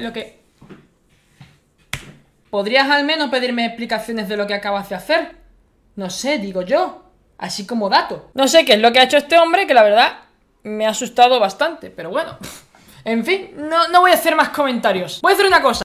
Lo que... ¿Podrías al menos pedirme explicaciones de lo que acabas de hacer? No sé, digo yo. Así como dato. No sé qué es lo que ha hecho este hombre, que la verdad me ha asustado bastante, pero bueno. En fin, no, no voy a hacer más comentarios. Voy a hacer una cosa.